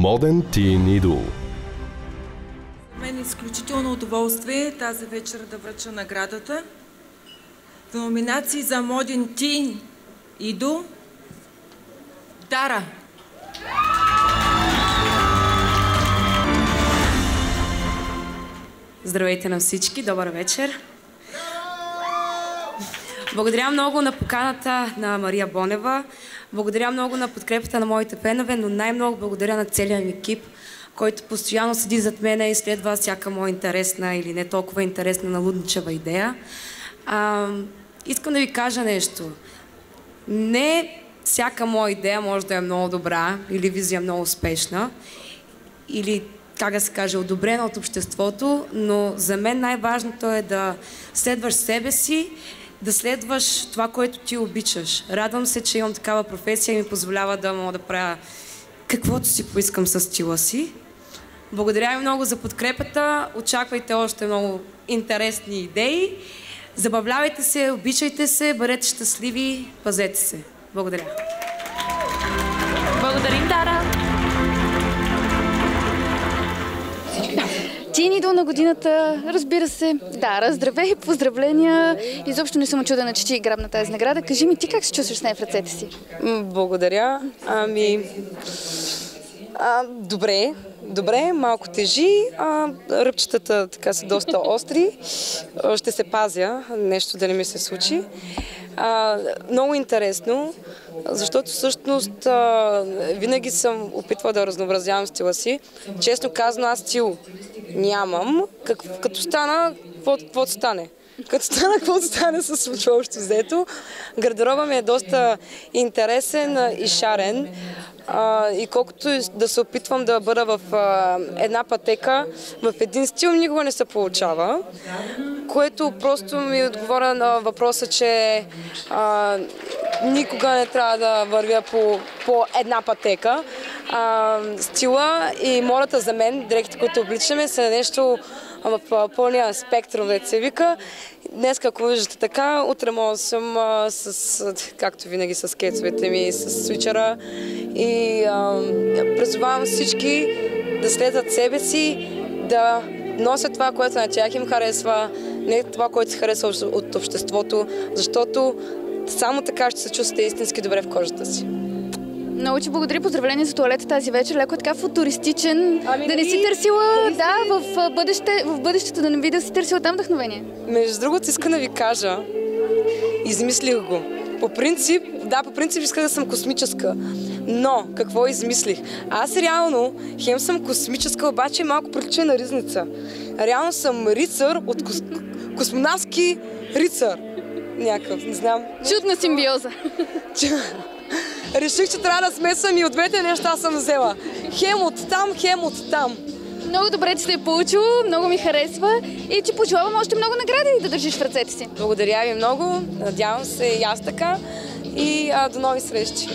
Моден Тин Идол За мен е изключително удоволствие тази вечер да връча наградата. В номинации за моден тин Идол Дара. Здравейте на всички, добър вечер. Благодаря много на поканата на Мария Бонева. Благодаря много на подкрепата на моите фенове, но най-много благодаря на целия ми екип, който постоянно седи зад мене и следва всяка моя интересна или не толкова интересна налудничева идея. А, искам да ви кажа нещо. Не всяка моя идея може да е много добра или визия много успешна или как да се каже, одобрена от обществото, но за мен най-важното е да следваш себе си, да следваш това, което ти обичаш. Радвам се, че имам такава професия и ми позволява да мога да правя каквото си поискам с стила си. Благодаря ви много за подкрепата. Очаквайте още много интересни идеи. Забавлявайте се, обичайте се, бъдете щастливи, пазете се. Благодаря. Тин идол на годината, разбира се. Да, здравей, поздравления. Изобщо не съм очудена, че ти е грабна тази награда. Кажи ми ти как се чувстваш с нея в ръцете си? Благодаря. Ами... А, добре, добре, малко тежи. А, ръбчетата така са доста остри. Ще се пазя, нещо да не ми се случи. А, много интересно, защото всъщност а, винаги съм опитвала да разнообразявам стила си. Честно казано, аз стил нямам. Как, като стана, какво- каквото стане. Като стана, каквото стане се случва общо взето. Гардероба ми е доста интересен и шарен. А, и колкото да се опитвам да бъда в а, една пътека, в един стил никога не се получава. Което просто ми отговоря на въпроса, че а, никога не трябва да вървя по, по една пътека. А, стила и модата за мен, дрехите, които обличаме, са нещо в а, пълния спектрум, да се вика. Днес, ако виждате така, утре мога да съм а, с, както винаги, с кецовете ми, с свичера. И а, призовавам всички да следват себе си, да носят това, което на тях им харесва, не това, което се харесва от обществото, защото само така ще се чувствате истински добре в кожата си. Много ти благодаря. Поздравления за туалета тази вечер. Леко е така футуристичен. Ами, да не си търсила, Нали да, в, бъдеще, в бъдещето да не би да си търсила там вдъхновение. Между другото, иска да ви кажа, измислих го. По принцип, да, по принцип исках да съм космическа. Но, какво измислих? Аз реално, хем съм космическа, обаче малко прилича на ризница. Реално съм рицар от кос... космонавски рицар. Някакъв, не знам. Чудна симбиоза. Реших, че трябва да смесвам и от двете неща съм взела. Хем от там, хем от там. Много добре ти се е получило, много ми харесва и ти пожелавам още много награди да държиш в ръцете си. Благодаря ви много, надявам се и аз така и а, до нови срещи.